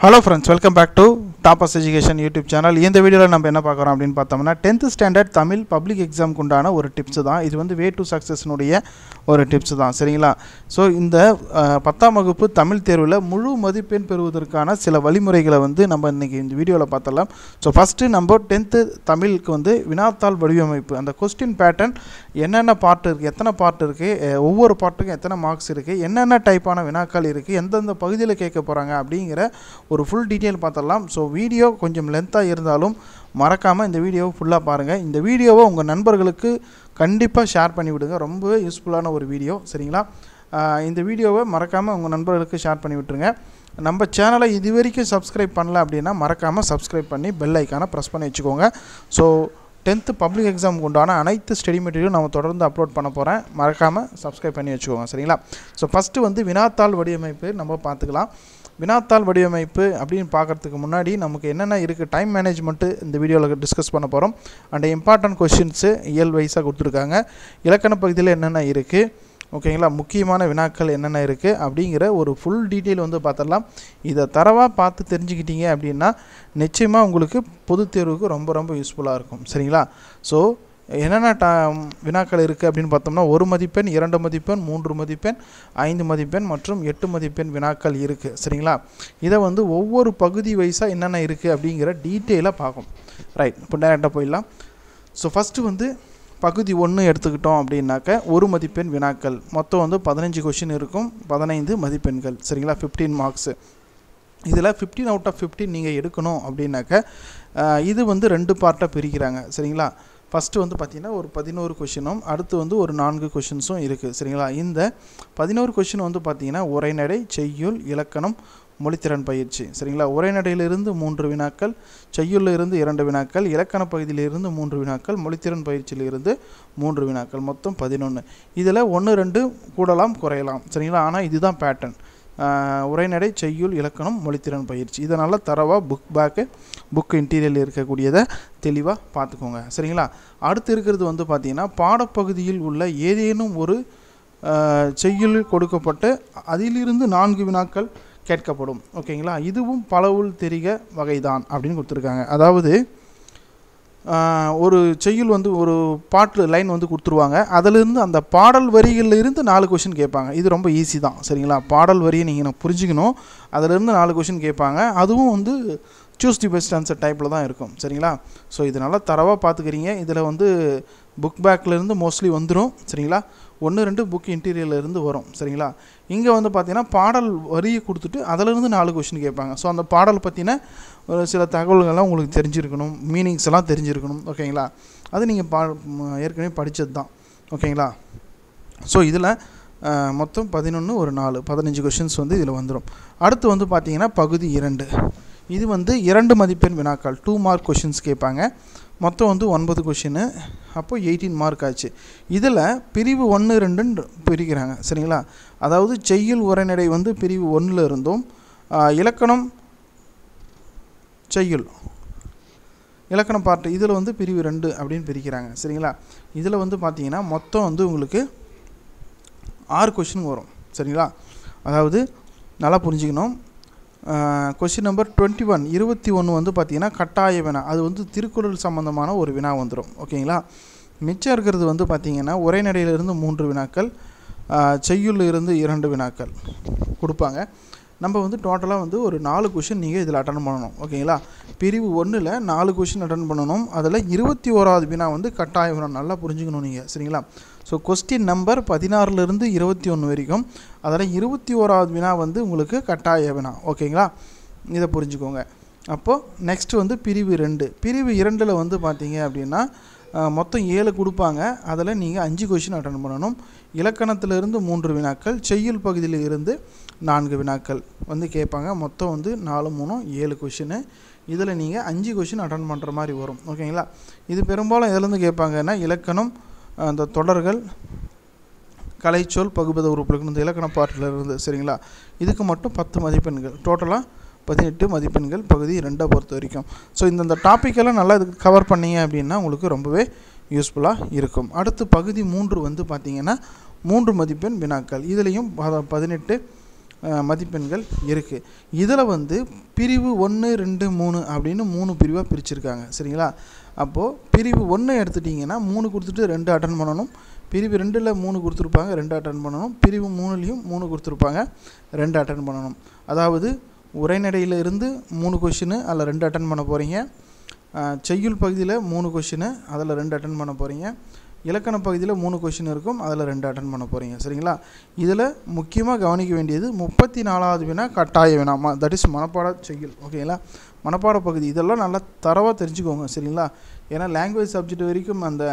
Hello friends welcome back to toppers education YouTube channel இந்த வீடியோவில் நம்ம என்ன பார்க்குறோம் அப்படின்னு பார்த்தோம்னா டென்த்து ஸ்டாண்டர்ட் தமிழ் பப்ளிக் எக்ஸாமுக்கு உண்டான ஒரு டிப்ஸ் தான். இது வந்து வே டு சக்ஸஸ்னுடைய ஒரு டிப்ஸ் தான். சரிங்களா? ஸோ இந்த பத்தாம் வகுப்பு தமிழ் தேர்வில் முழு மதிப்பெண் பெறுவதற்கான சில வழிமுறைகளை வந்து நம்ம இன்றைக்கி இந்த வீடியோவில் பார்த்தலாம் ஸோ ஃபஸ்ட்டு நம்ம டென்த்து தமிழுக்கு வந்து வினாத்தாள் வடிவமைப்பு. அந்த கொஸ்டின் பேட்டர்ன் என்னென்ன பார்ட் இருக்குது எத்தனை பார்ட் இருக்குது ஒவ்வொரு பார்ட்டுக்கும் எத்தனை மார்க்ஸ் இருக்குது என்னென்ன டைப்பான வினாக்கள் இருக்குது எந்தெந்த பகுதியில் கேட்க போகிறாங்க அப்படிங்கிற ஒரு ஃபுல் டீட்டெயில் பார்த்தலாம் ஸோ வீடியோ கொஞ்சம் லென்த்தாக இருந்தாலும் மறக்காமல் இந்த வீடியோவை ஃபுல்லாக பாருங்கள் இந்த வீடியோவை உங்கள் நண்பர்களுக்கு கண்டிப்பாக ஷேர் பண்ணி விடுங்க. ரொம்பவே யூஸ்ஃபுல்லான ஒரு வீடியோ சரிங்களா? இந்த வீடியோவை மறக்காமல் உங்கள் நண்பர்களுக்கு ஷேர் பண்ணி விட்டுருங்க. நம்ம சேனலை இது வரைக்கும் சப்ஸ்கிரைப் பண்ணல அப்படின்னா மறக்காமல் சப்ஸ்கிரைப் பண்ணி பெல் ஐக்கானை ப்ரெஸ் பண்ணி வச்சுக்கோங்க. ஸோ டென்த்து பப்ளிக் எக்ஸாமுக்கு உண்டான அனைத்து ஸ்டடி மெட்டீரியலும் நம்ம தொடர்ந்து அப்லோட் பண்ண போகிறேன் மறக்காமல் சப்ஸ்கிரைப் பண்ணி வச்சுக்கோங்க சரிங்களா? ஸோ ஃபஸ்ட்டு வந்து வினாத்தாள் வடிவமைப்பு நம்ம பார்த்துக்கலாம். வினாத்தாள் வடிவமைப்பு அப்படின்னு பார்க்குறதுக்கு முன்னாடி நமக்கு என்னென்ன இருக்குது டைம் மேனேஜ்மெண்ட்டு இந்த வீடியோவில் டிஸ்கஸ் பண்ண போகிறோம் அண்ட் இம்பார்ட்டன்ட் கொஷின்ஸு இயல் வைஸாக கொடுத்துருக்காங்க. இலக்கண பகுதியில் என்னென்ன இருக்குது ஓகேங்களா முக்கியமான வினாக்கள் என்னென்ன இருக்குது அப்படிங்கிற ஒரு ஃபுல் டீட்டெயில் வந்து பார்த்துடலாம். இதை தரவாக பார்த்து தெரிஞ்சுக்கிட்டீங்க அப்படின்னா நிச்சயமாக உங்களுக்கு பொது தேர்வுக்கு ரொம்ப ரொம்ப யூஸ்ஃபுல்லாக இருக்கும். சரிங்களா? ஸோ என்னென்ன டா வினாக்கள் இருக்குது அப்படின்னு பார்த்தோம்னா ஒரு மதிப்பெண் இரண்டு மதிப்பெண் மூன்று மதிப்பெண் ஐந்து மதிப்பெண் மற்றும் எட்டு மதிப்பெண் வினாக்கள் இருக்குது சரிங்களா? இதை வந்து ஒவ்வொரு பகுதி வைஸாக என்னென்ன இருக்குது அப்படிங்கிற டீட்டெயிலாக பார்க்கும் ரைட் இப்போ டேரெக்டாக போயிடலாம். ஸோ ஃபஸ்ட்டு வந்து பகுதி ஒன்று எடுத்துக்கிட்டோம் அப்படின்னாக்க ஒரு மதிப்பெண் வினாக்கள். மொத்தம் வந்து பதினஞ்சு கொஷின் இருக்கும். பதினைந்து மதிப்பெண்கள். சரிங்களா? ஃபிஃப்டீன் மார்க்ஸு இதில் ஃபிஃப்டீன் அவுட் ஆஃப் ஃபிஃப்டீன் நீங்கள் எடுக்கணும் அப்படின்னாக்க இது வந்து ரெண்டு பார்ட்டாக பிரிக்கிறாங்க. சரிங்களா? ஃபஸ்ட்டு வந்து பார்த்திங்கன்னா ஒரு பதினோரு கொஷினும் அடுத்து வந்து ஒரு நான்கு கொஷின்ஸும் இருக்குது சரிங்களா? இந்த பதினோரு கொஷின் வந்து பார்த்திங்கன்னா உரைநடை செய்யுள் இலக்கணம் மொழித்திறன் பயிற்சி. சரிங்களா? உரைநடையிலிருந்து மூன்று வினாக்கள் செய்யுள்ளிருந்து இரண்டு வினாக்கள் இலக்கண பகுதியிலிருந்து மூன்று வினாக்கள் மொழித்திறன் பயிற்சியிலிருந்து மூன்று வினாக்கள். மொத்தம் பதினொன்று இதில் ஒன்று ரெண்டு கூடலாம் குறையலாம். சரிங்களா? ஆனால் இதுதான் பேட்டர்ன் உரைநடை செய்யுள் இலக்கணம் மொழித்திறன் பயிற்சி. இதை நல்லா தரவாக புக் பேக்கு புக் இன்டீரியரில் இருக்கக்கூடியதை தெளிவாக பார்த்துக்கோங்க. சரிங்களா? அடுத்து இருக்கிறது வந்து பார்த்திங்கன்னா பாடப்பகுதியில் உள்ள ஏதேனும் ஒரு செய்யுள் கொடுக்கப்பட்டு அதிலிருந்து நான்கு வினாக்கள் கேட்கப்படும். ஓகேங்களா? இதுவும் பலவுள் தெரிக வகைதான் அப்படின்னு கொடுத்துருக்காங்க. அதாவது ஒரு செய்யுள் வந்து ஒரு பாட்டு லைன் வந்து கொடுத்துருவாங்க. அதிலிருந்து அந்த பாடல் வரிகளில் இருந்து நாலு கொஷின் கேட்பாங்க. இது ரொம்ப ஈஸி தான் சரிங்களா? பாடல் வரியை நீங்கள் புரிஞ்சுக்கணும். அதிலிருந்து நாலு கொஷின் கேட்பாங்க. அதுவும் வந்து சூஸ் தி பெஸ்ட் ஆன்சர் டைப்பில் தான் இருக்கும் சரிங்களா? ஸோ இது நல்லா தரவாக பார்த்துக்கிறீங்க. இதில் வந்து புக் பேக்லேருந்து மோஸ்ட்லி வந்துடும் சரிங்களா? ஒன்று ரெண்டு புக் இன்டீரியர்லேருந்து வரும். சரிங்களா? இங்கே வந்து பார்த்தீங்கன்னா பாடல் வரியை கொடுத்துட்டு அதிலிருந்து நாலு கொஷின் கேட்பாங்க. ஸோ அந்த பாடல் பற்றின ஒரு சில தகவல்கள்லாம் உங்களுக்கு தெரிஞ்சிருக்கணும். மீனிங்ஸ் எல்லாம் தெரிஞ்சிருக்கணும். ஓகேங்களா? அது நீங்கள் பா ஏற்கனவே படித்தது தான் ஓகேங்களா? ஸோ இதில் மொத்தம் பதினொன்று ஒரு நாலு பதினஞ்சு கொஷின்ஸ் வந்து இதில் வந்துடும் அடுத்து வந்து பார்த்தீங்கன்னா பகுதி இரண்டு. இது வந்து இரண்டு மதிப்பெண் வினாக்கள். டூ மார்க் கொஷின்ஸ் கேட்பாங்க. மொத்தம் வந்து ஒன்பது கொஷினு அப்போது எயிட்டீன் மார்க் ஆச்சு. இதில் பிரிவு ஒன்று ரெண்டுன்னு பிரிக்கிறாங்க. சரிங்களா? அதாவது செய்யுள் உரைநடை வந்து பிரிவு ஒன்றில் இருந்தும் இலக்கணம் செய்யுள். இலக்கணம் பார்ட்டு இதில் வந்து பிரிவு ரெண்டு அப்படின்னு பிரிக்கிறாங்க. சரிங்களா? இதில் வந்து பார்த்தீங்கன்னா மொத்தம் வந்து உங்களுக்கு ஆறு கொஷின் வரும். சரிங்களா? அதாவது நல்லா புரிஞ்சுக்கணும். கொஷின் நம்பர் டுவெண்ட்டி ஒன் இருபத்தி ஒன்று வந்து பார்த்திங்கன்னா கட்டாய வினா. அது வந்து திருக்குறள் சம்மந்தமான ஒரு வினா வந்துடும் ஓகேங்களா மிச்சம் இருக்கிறது வந்து பார்த்திங்கன்னா உரைநடையிலிருந்து மூன்று வினாக்கள் ஆஹ், இருந்து இரண்டு வினாக்கள் கொடுப்பாங்க. நம்ம வந்து டோட்டலாக வந்து ஒரு நாலு கொஷின் நீங்கள் இதில் அட்டன் பண்ணணும். ஓகேங்களா பிரிவு ஒன்றில் நாலு கொஷின் அட்டன் பண்ணணும். அதில் இருபத்தி ஓராவது வினா வந்து கட்டாய வினா. நல்லா புரிஞ்சுக்கணும் நீங்கள் சரிங்களா? ஸோ கொஸ்டின் நம்பர் பதினாறுலேருந்து இருபத்தி ஒன்று வரைக்கும் அதில் இருபத்தி ஓராவது வினா வந்து உங்களுக்கு கட்டாய வினா. ஓகேங்களா இதை புரிஞ்சுக்கோங்க. அப்போது நெக்ஸ்ட் வந்து பிரிவு ரெண்டு பிரிவு இரண்டில் வந்து பார்த்தீங்க அப்படின்னா மொத்தம் ஏழு கொடுப்பாங்க. அதில் நீங்கள் அஞ்சு கொஷின் அட்டன் பண்ணணும். இலக்கணத்திலிருந்து மூன்று வினாக்கள் செய்யுள் பகுதியில் இருந்து நான்கு வினாக்கள் வந்து கேட்பாங்க. மொத்தம் வந்து நாலு மூணும் ஏழு கொஷினு இதில் நீங்கள் அஞ்சு கொஷின் அட்டன் பண்ணுற மாதிரி வரும். ஓகேங்களா இது பெரும்பாலும் எதுலேருந்து கேட்பாங்கன்னா இலக்கணம் அந்த தொடர்கள் கலைச்சொல் பகுபத உறுப்புகளுக்கு இந்த இலக்கண பாட்டில் இருந்து சரிங்களா? இதுக்கு மட்டும் பத்து மதிப்பெண்கள். டோட்டலாக பதினெட்டு மதிப்பெண்கள் பகுதி ரெண்டை பொறுத்த வரைக்கும். ஸோ இந்தந்த டாப்பிக்கெல்லாம் நல்லா இதுக்கு கவர் பண்ணீங்க அப்படின்னா உங்களுக்கு ரொம்பவே யூஸ்ஃபுல்லாக இருக்கும். அடுத்து பகுதி மூன்று வந்து பார்த்திங்கன்னா மூன்று மதிப்பெண் வினாக்கள். இதுலேயும் பதினெட்டு மதிப்பெண்கள் இருக்குது இதில் வந்து பிரிவு ஒன்று ரெண்டு மூணு அப்படின்னு மூணு பிரிவாக பிரிச்சுருக்காங்க. சரிங்களா? அப்போது பிரிவு ஒன்று எடுத்துட்டிங்கன்னா மூணு கொடுத்துட்டு ரெண்டு அட்டன் பண்ணணும். பிரிவு ரெண்டில் மூணு கொடுத்துருப்பாங்க ரெண்டு அட்டன் பண்ணணும். பிரிவு மூணுலேயும் மூணு கொடுத்துருப்பாங்க ரெண்டு அட்டன் பண்ணணும். அதாவது உரைநடையில இருந்து மூணு கொஷினு அதில் ரெண்டு அட்டன் பண்ண போகிறீங்க செய்யுள் பகுதியில் மூணு கொஷினு அதில் ரெண்டு அட்டன் பண்ண போகிறீங்க இலக்கண பகுதியில் மூணு கொஷின் இருக்கும். அதில் ரெண்டு அட்டன் பண்ண போகிறீங்க சரிங்களா? இதில் முக்கியமாக கவனிக்க வேண்டியது முப்பத்தி நாலாவது வினா கட்டாய வினா. தட் இஸ் மனப்பாட செய்யுள் ஓகேங்களா மனப்பாட பகுதி. இதெல்லாம் நல்லா தரவாக தெரிஞ்சுக்கோங்க. சரிங்களா? ஏன்னா லாங்குவேஜ் சப்ஜெக்ட் வரைக்கும் அந்த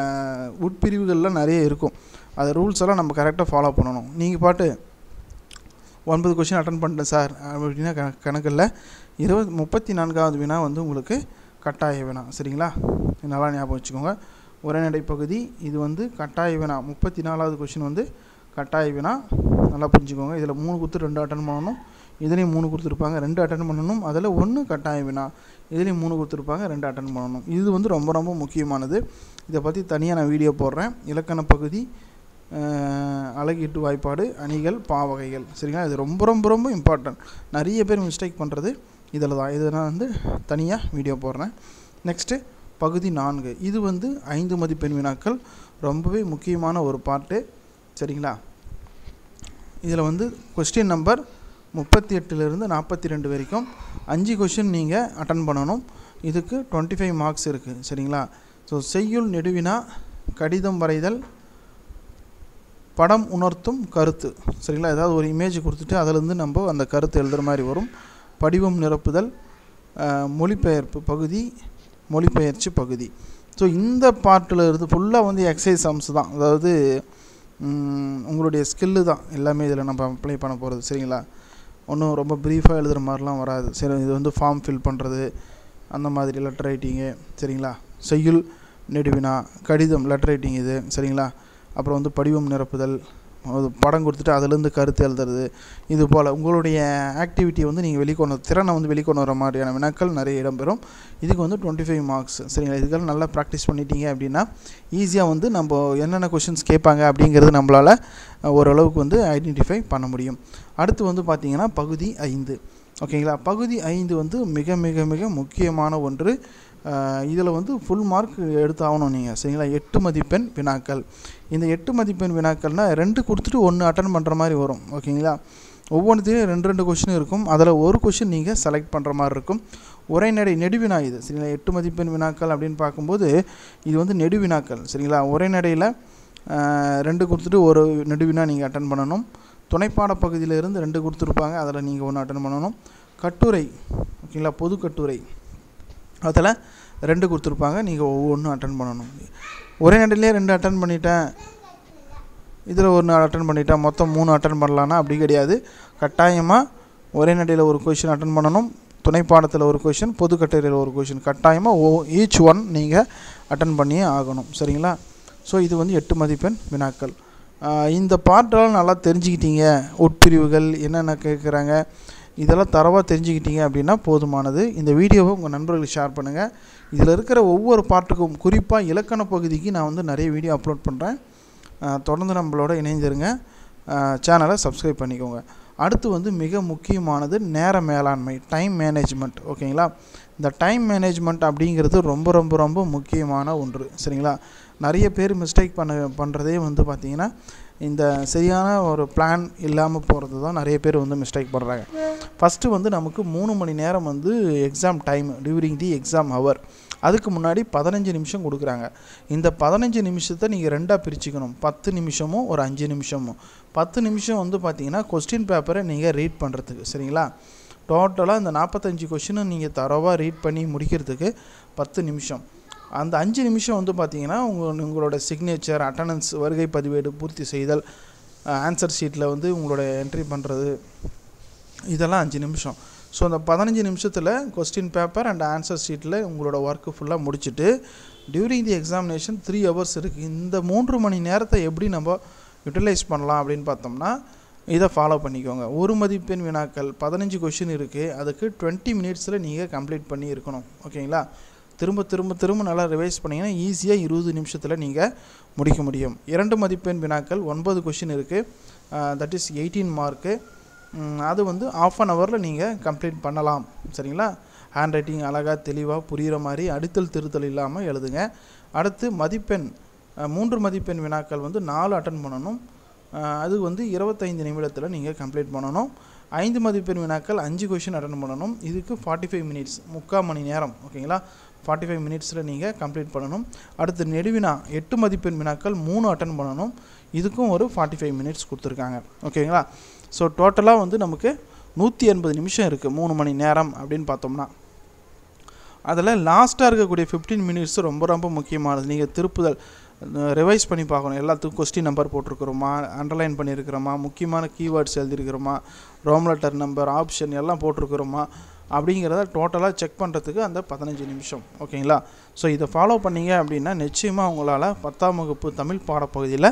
உட்பிரிவுகள்லாம் நிறைய இருக்கும். அது ரூல்ஸ் எல்லாம் நம்ம கரெக்டாக ஃபாலோ பண்ணணும். நீங்கள் பாட்டு ஒன்பது கொஷின் அட்டன் பண்ணிட்டேன் சார் அப்படின்னா க கணக்கில் இருபது முப்பத்தி நான்காவது வினா வந்து உங்களுக்கு கட்டாய வினா. சரிங்களா? நல்லா ஞாபகம் வச்சுக்கோங்க. உரைநடை பகுதி. இது வந்து கட்டாய வினா. முப்பத்தி நாலாவது கொஷின் வந்து கட்டாய வினா. நல்லா புரிஞ்சுக்கோங்க. இதில் மூணு கொடுத்து ரெண்டு அட்டன் பண்ணணும். இதுலேயும் மூணு கொடுத்துருப்பாங்க ரெண்டு அட்டன் பண்ணணும். அதில் ஒன்று கட்டாய வினா. இதுலேயும் மூணு கொடுத்துருப்பாங்க ரெண்டு அட்டன் பண்ணணும். இது வந்து ரொம்ப ரொம்ப முக்கியமானது. இதை பற்றி தனியாக நான் வீடியோ போடுறேன். இலக்கண பகுதி அழகீட்டு வாய்ப்பாடு அணிகள் பாவகைகள். சரிங்களா? இது ரொம்ப ரொம்ப ரொம்ப இம்பார்ட்டன்ட் நிறைய பேர் மிஸ்டேக் பண்ணுறது இதில் தான் இதை நான் வந்து தனியாக வீடியோ போடுறேன். நெக்ஸ்ட்டு பகுதி நான்கு. இது வந்து ஐந்து மதிப்பெண் வினாக்கள். ரொம்பவே முக்கியமான ஒரு பார்ட்டு சரிங்களா? இதில் வந்து கொஸ்டின் நம்பர் முப்பத்தி எட்டுலேருந்து நாற்பத்தி ரெண்டு வரைக்கும் அஞ்சு கொஷின் நீங்கள் அட்டன் பண்ணணும். இதுக்கு டுவெண்ட்டி ஃபைவ் மார்க்ஸ் இருக்குது சரிங்களா? ஸோ செய்யுள் நெடுவினா கடிதம் வரைதல் படம் உணர்த்தும் கருத்து. சரிங்களா? ஏதாவது ஒரு இமேஜ் கொடுத்துட்டு அதிலேருந்து நம்ம அந்த கருத்து எழுதுகிற மாதிரி வரும். படிவம் நிரப்புதல் மொழிபெயர்ப்பு பகுதி மொழிபெயர்ச்சி பகுதி. ஸோ இந்த பார்ட்டில் இருந்து ஃபுல்லாக வந்து எக்ஸசைஸ் சம்ஸ் தான். அதாவது உங்களுடைய ஸ்கில்லு தான். எல்லாமே இதில் நம்ம அப்ளை பண்ண போகிறது சரிங்களா? ஒன்றும் ரொம்ப ப்ரீஃபாக எழுதுகிற மாதிரிலாம் வராது. சரி இது வந்து ஃபார்ம் ஃபில் பண்ணுறது அந்த மாதிரி லெட்டர் ரைட்டிங்கு சரிங்களா? செய்யுள் நெடுவினா கடிதம் லெட்டர் ரைட்டிங் இது சரிங்களா? அப்புறம் வந்து படிவம் நிரப்புதல் அது படம் கொடுத்துட்டு அதுலேருந்து கருத்து எழுதுறது இது போல் உங்களுடைய ஆக்டிவிட்டியை வந்து நீங்கள் வெளிக்கொண்டு திறனை வந்து வெளிக்கொண்டு வர மாதிரியான வினாக்கள் நிறைய இடம்பெறும். இதுக்கு வந்து டுவெண்ட்டி ஃபைவ் மார்க்ஸ் சரிங்களா? இதுக்கெல்லாம் நல்லா ப்ராக்டிஸ் பண்ணிட்டீங்க அப்படின்னா ஈஸியாக வந்து நம்ம என்னென்ன கொஷின்ஸ் கேட்பாங்க அப்படிங்கிறது நம்மளால் ஓரளவுக்கு வந்து ஐடென்டிஃபை பண்ண முடியும். அடுத்து வந்து பார்த்திங்கன்னா பகுதி ஐந்து. ஓகேங்களா? பகுதி ஐந்து வந்து மிக மிக மிக முக்கியமான ஒன்று. இதில் வந்து ஃபுல் மார்க் எடுத்தாகணும் நீங்கள் சரிங்களா? எட்டு மதிப்பெண் வினாக்கள். இந்த எட்டு மதிப்பெண் வினாக்கள்னால் ரெண்டு கொடுத்துட்டு ஒன்று அட்டன் பண்ணுற மாதிரி வரும் ஓகேங்களா? ஒவ்வொன்றுத்தையும் ரெண்டு ரெண்டு கொஷின் இருக்கும். அதில் ஒரு கொஷின் நீங்கள் செலக்ட் பண்ணுற மாதிரி இருக்கும். உரைநடை நெடுவினா இது சரிங்களா? எட்டு மதிப்பெண் வினாக்கள் அப்படின்னு பார்க்கும்போது இது வந்து நெடுவினாக்கள் சரிங்களா? உரைநடையில் நடையில் ரெண்டு கொடுத்துட்டு ஒரு நெடுவினா நீங்கள் அட்டன் பண்ணணும். துணைப்பாட பகுதியிலிருந்து ரெண்டு கொடுத்துருப்பாங்க அதில் நீங்கள் ஒன்று அட்டன் பண்ணணும். கட்டுரை ஓகேங்களா? பொது கட்டுரை அதில் ரெண்டு கொடுத்துருப்பாங்க நீங்கள் ஒவ்வொன்றும் அட்டன் பண்ணணும். ஒரே நேரத்துலேயே ரெண்டு அட்டன் பண்ணிட்டேன். இதில் ஒன்று அட்டன் பண்ணிட்டேன். மொத்தம் மூணு அட்டன் பண்ணலான்னா அப்படி கிடையாது. கட்டாயமாக ஒரே நடையில் ஒரு கொஷின் அட்டன் பண்ணணும். துணை பாடத்தில் ஒரு கொஷின் பொது கட்டுரையில் ஒரு கொஷின் கட்டாயமாக ஓ ஈச் ஒன் நீங்கள் அட்டன் பண்ணியே ஆகணும். சரிங்களா? ஸோ இது வந்து எட்டு மதிப்பெண் வினாக்கள். இந்த பாட்டெல்லாம் நல்லா தெரிஞ்சுக்கிட்டீங்க. உட்பிரிவுகள் என்னென்ன கேட்குறாங்க இதெல்லாம் தரவாக தெரிஞ்சுக்கிட்டீங்க அப்படின்னா போதுமானது. இந்த வீடியோவை உங்கள் நண்பர்களுக்கு ஷேர் பண்ணுங்கள் இதில் இருக்கிற ஒவ்வொரு பாட்டுக்கும் குறிப்பாக இலக்கண பகுதிக்கு நான் வந்து நிறைய வீடியோ அப்லோட் பண்ணுறேன் தொடர்ந்து நம்மளோட இணைந்திருங்க. சேனலை சப்ஸ்கிரைப் பண்ணிக்கோங்க. அடுத்து வந்து மிக முக்கியமானது நேர மேலாண்மை டைம் மேனேஜ்மெண்ட் ஓகேங்களா? இந்த டைம் மேனேஜ்மெண்ட் அப்படிங்கிறது ரொம்ப ரொம்ப ரொம்ப முக்கியமான ஒன்று. சரிங்களா? நிறைய பேர் மிஸ்டேக் பண்ண பண்ணுறதே வந்து பார்த்திங்கன்னா இந்த சரியான ஒரு பிளான் இல்லாமல் போகிறது தான் நிறைய பேர் வந்து மிஸ்டேக் பண்ணுறாங்க ஃபஸ்ட்டு வந்து நமக்கு மூணு மணி நேரம் வந்து exam time during the exam hour அதுக்கு முன்னாடி பதினஞ்சு நிமிஷம் கொடுக்குறாங்க. இந்த பதினஞ்சு நிமிஷத்தை நீங்கள் ரெண்டாக பிரிச்சுக்கணும். பத்து நிமிஷமும் ஒரு அஞ்சு நிமிஷமும் பத்து நிமிஷம் வந்து பார்த்தீங்கன்னா கொஸ்டின் பேப்பரை நீங்கள் ரீட் பண்ணுறதுக்கு சரிங்களா? டோட்டலாக இந்த நாற்பத்தஞ்சு கொஷினும் நீங்கள் தரவாக ரீட் பண்ணி முடிக்கிறதுக்கு பத்து நிமிஷம். அந்த அஞ்சு நிமிஷம் வந்து பார்த்தீங்கன்னா உங்கள் உங்களோட சிக்னேச்சர் அட்டண்டன்ஸ் வருகை பதிவேடு பூர்த்தி செய்தல் ஆன்சர் ஷீட்டில் வந்து உங்களோட என்ட்ரி பண்ணுறது இதெல்லாம் அஞ்சு நிமிஷம். ஸோ அந்த பதினஞ்சு நிமிஷத்தில் கொஸ்டின் பேப்பர் அண்ட் ஆன்சர் ஷீட்டில் உங்களோட ஒர்க்கு ஃபுல்லாக முடிச்சுட்டு during the examination three hours இருக்குது இந்த மூன்று மணி நேரத்தை எப்படி நம்ம யூட்டிலைஸ் பண்ணலாம் அப்படின்னு பார்த்தோம்னா இதை ஃபாலோ பண்ணிக்கோங்க. ஒரு மதிப்பெண் வினாக்கள் பதினஞ்சு கொஷின் இருக்குது அதுக்கு டுவெண்ட்டி மினிட்ஸில் நீங்கள் கம்ப்ளீட் பண்ணி இருக்கணும். ஓகேங்களா? திரும்ப திரும்ப திரும்ப நல்லா ரிவைஸ் பண்ணிங்கன்னா ஈஸியாக இருபது நிமிஷத்தில் நீங்கள் முடிக்க முடியும். இரண்டு மதிப்பெண் வினாக்கள் ஒன்பது கொஷின் இருக்குது தட் இஸ் எயிட்டீன் மார்க்கு அது வந்து ஆஃப் அன் ஹவரில் நீங்கள் கம்ப்ளீட் பண்ணலாம். சரிங்களா? ஹேண்ட் ரைட்டிங் அழகாக தெளிவாக புரிகிற மாதிரி அடித்தல் திருத்தல் இல்லாமல் எழுதுங்க. அடுத்து மதிப்பெண் மூன்று மதிப்பெண் வினாக்கள் வந்து நாலு அட்டன் பண்ணணும். அது வந்து இருபத்தைந்து நிமிடத்தில் நீங்கள் கம்ப்ளீட் பண்ணணும். ஐந்து மதிப்பெண் வினாக்கள் அஞ்சு கொஷின் அட்டன் பண்ணணும். இதுக்கு ஃபார்ட்டி ஃபைவ் மினிட்ஸ் முக்கால் மணி நேரம். ஓகேங்களா? ஃபார்ட்டி ஃபைவ் மினிட்ஸில் நீங்கள் கம்ப்ளீட் பண்ணணும். அடுத்து நெடுவினா எட்டு மதிப்பெண் வினாக்கள் மூணு அட்டன் பண்ணணும். இதுக்கும் ஒரு ஃபார்ட்டி ஃபைவ் மினிட்ஸ் கொடுத்துருக்காங்க ஓகேங்களா ஸோ டோட்டலாக வந்து நமக்கு நூற்றி எண்பது நிமிஷம் இருக்குது மூணு மணி நேரம் அப்படின்னு பார்த்தோம்னா. அதில் லாஸ்ட்டாக இருக்கக்கூடிய ஃபிஃப்டீன் மினிட்ஸ் ரொம்ப ரொம்ப முக்கியமானது. நீங்கள் திருப்புதல் ரிவைஸ் பண்ணி பார்க்கணும். எல்லாத்துக்கும் கொஸ்டின் நம்பர் போட்டிருக்கிறோமா? அண்டர்லைன் பண்ணியிருக்கிறோமா? முக்கியமான கீவேர்ட்ஸ் எழுதியிருக்கிறோமா? ரோம் லெட்டர் நம்பர் ஆப்ஷன் எல்லாம் போட்டிருக்கிறோமா? அப்படிங்கிறத டோட்டலாக செக் பண்ணுறதுக்கு அந்த பதினஞ்சு நிமிஷம் ஓகேங்களா? ஸோ இதை ஃபாலோ பண்ணீங்க அப்படின்னா நிச்சயமாக உங்களால் பத்தாம் வகுப்பு தமிழ் பாடப்பகுதியில்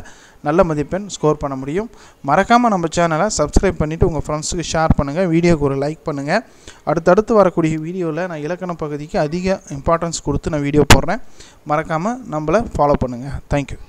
நல்ல மதிப்பெண் ஸ்கோர் பண்ண முடியும். மறக்காமல் நம்ம சேனலை சப்ஸ்கிரைப் பண்ணிவிட்டு உங்கள் ஃப்ரெண்ட்ஸுக்கு ஷேர் பண்ணுங்கள் வீடியோக்கு ஒரு லைக் பண்ணுங்கள் அடுத்தடுத்து வரக்கூடிய வீடியோவில் நான் இலக்கண பகுதிக்கு அதிக இம்பார்ட்டன்ஸ் கொடுத்து நான் வீடியோ போடுறேன். மறக்காமல் நம்மளை ஃபாலோ பண்ணுங்கள் தேங்க்யூ